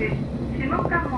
下す。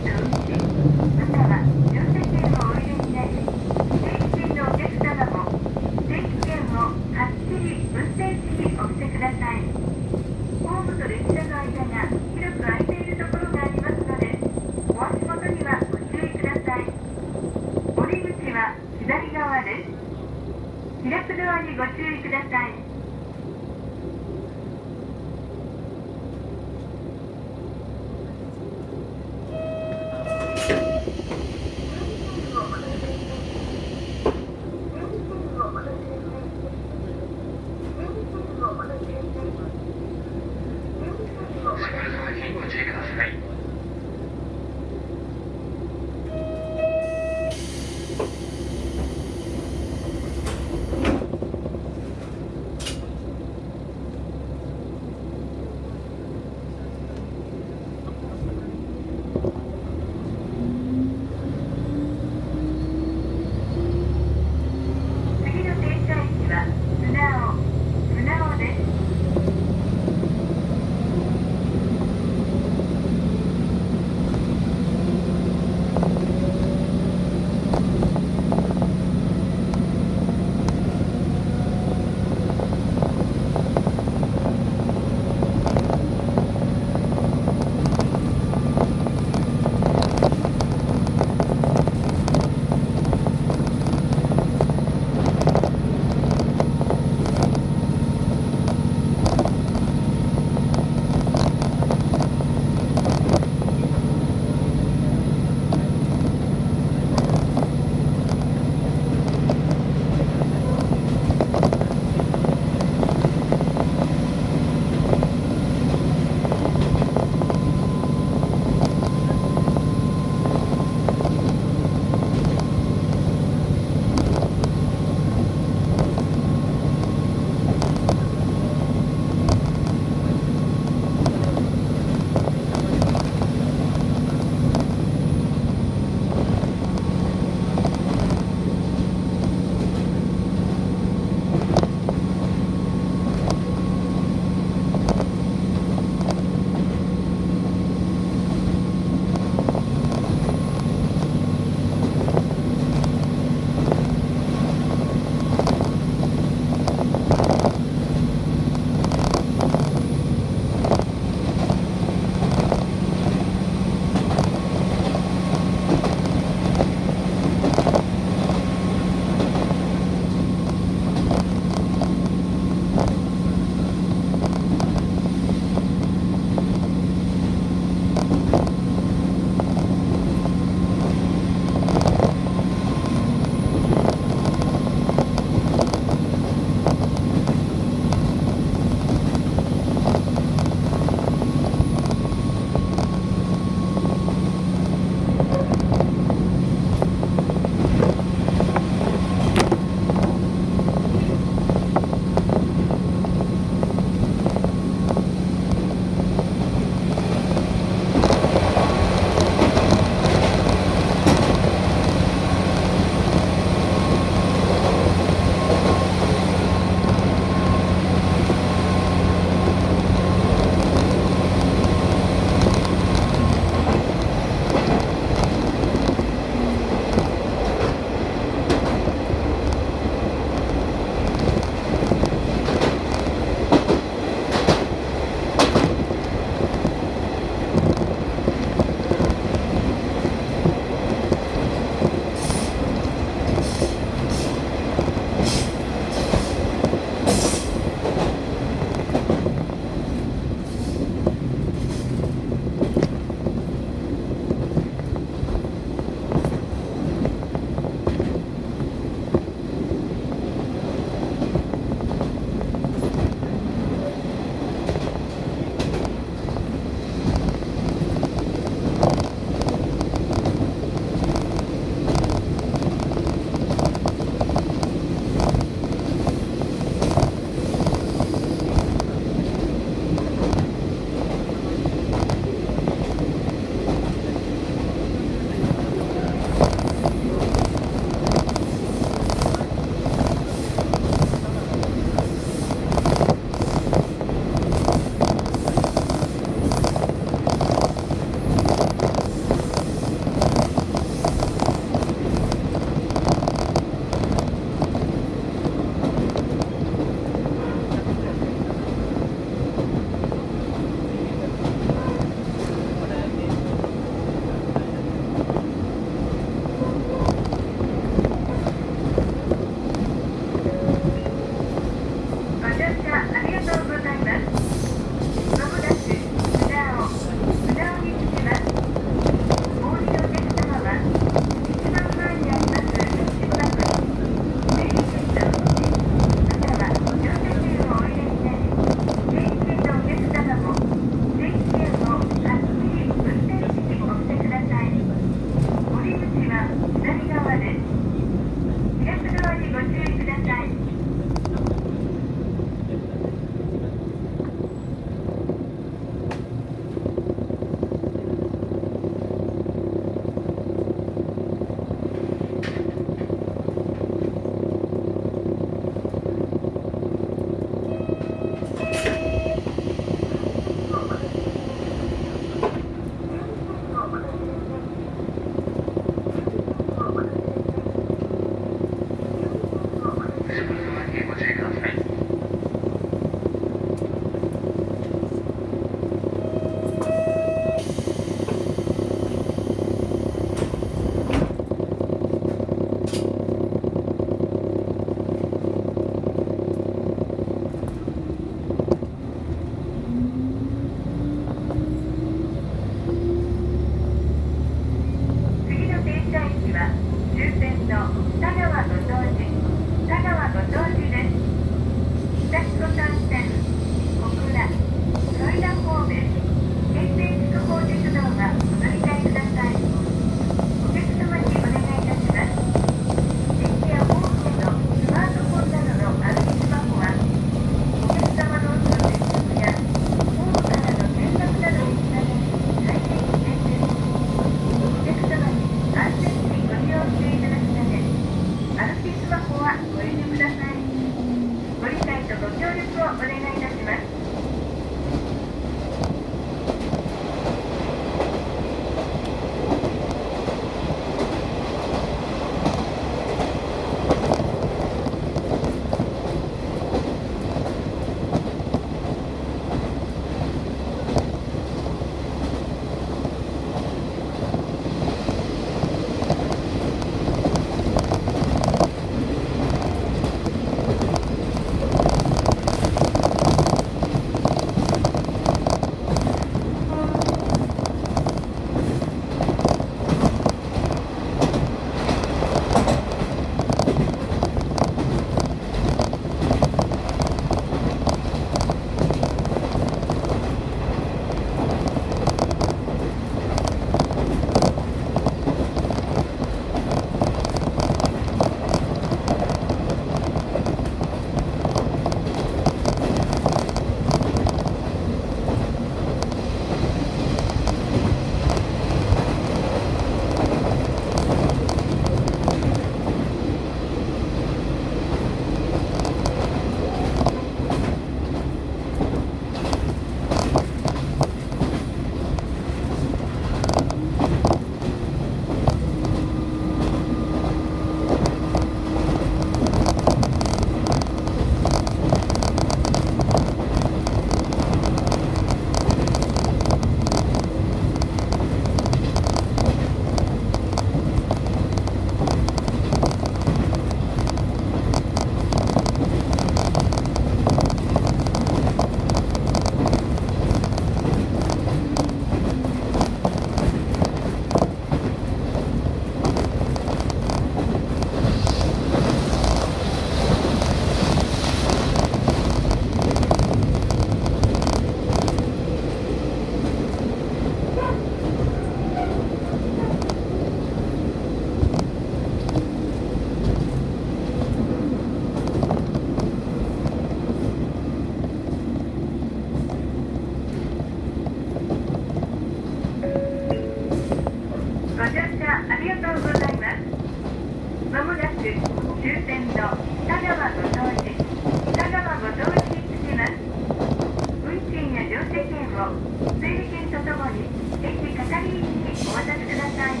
お渡しください。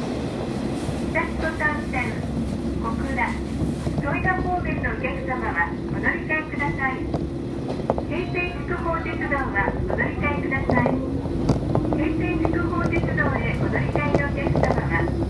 北千歳線小倉。豊田方面のお客様はお乗り換えください。平成筑豊鉄道はお乗り換えください。平成筑豊鉄道へお乗り換えのお客様は